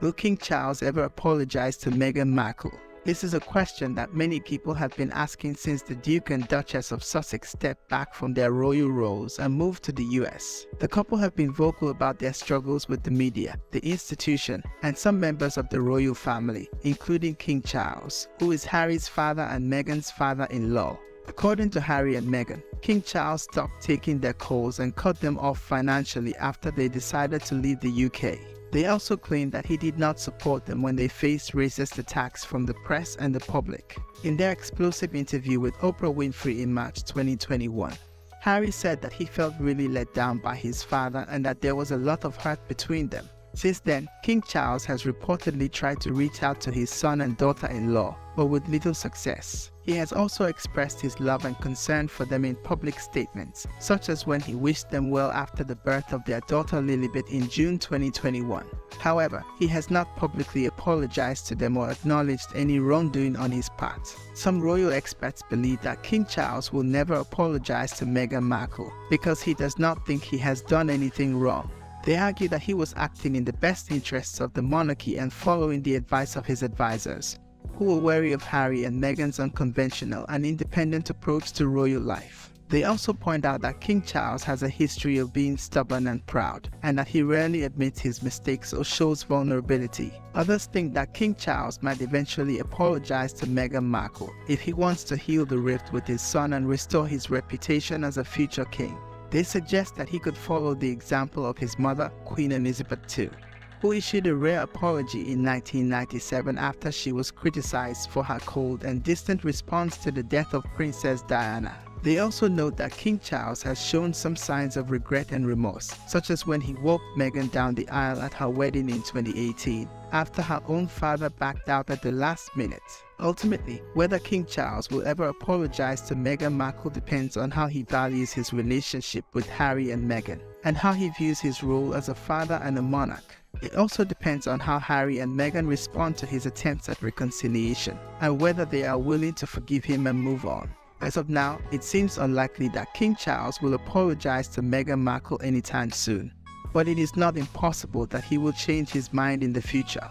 Will King Charles ever apologize to Meghan Markle? This is a question that many people have been asking since the Duke and Duchess of Sussex stepped back from their royal roles and moved to the US. The couple have been vocal about their struggles with the media, the institution, and some members of the royal family, including King Charles, who is Harry's father and Meghan's father-in-law. According to Harry and Meghan, King Charles stopped taking their calls and cut them off financially after they decided to leave the UK. They also claimed that he did not support them when they faced racist attacks from the press and the public. In their explosive interview with Oprah Winfrey in March 2021, Harry said that he felt really let down by his father and that there was a lot of hurt between them. Since then, King Charles has reportedly tried to reach out to his son and daughter-in-law, but with little success. He has also expressed his love and concern for them in public statements, such as when he wished them well after the birth of their daughter Lilibet in June 2021. However, he has not publicly apologized to them or acknowledged any wrongdoing on his part. Some royal experts believe that King Charles will never apologize to Meghan Markle because he does not think he has done anything wrong. They argue that he was acting in the best interests of the monarchy and following the advice of his advisors, who were wary of Harry and Meghan's unconventional and independent approach to royal life. They also point out that King Charles has a history of being stubborn and proud, and that he rarely admits his mistakes or shows vulnerability. Others think that King Charles might eventually apologize to Meghan Markle if he wants to heal the rift with his son and restore his reputation as a future king. They suggest that he could follow the example of his mother, Queen Elizabeth II, who issued a rare apology in 1997 after she was criticized for her cold and distant response to the death of Princess Diana. They also note that King Charles has shown some signs of regret and remorse, such as when he walked Meghan down the aisle at her wedding in 2018, after her own father backed out at the last minute. Ultimately, whether King Charles will ever apologize to Meghan Markle depends on how he values his relationship with Harry and Meghan, and how he views his role as a father and a monarch. It also depends on how Harry and Meghan respond to his attempts at reconciliation, and whether they are willing to forgive him and move on. As of now, it seems unlikely that King Charles will apologize to Meghan Markle anytime soon, but it is not impossible that he will change his mind in the future.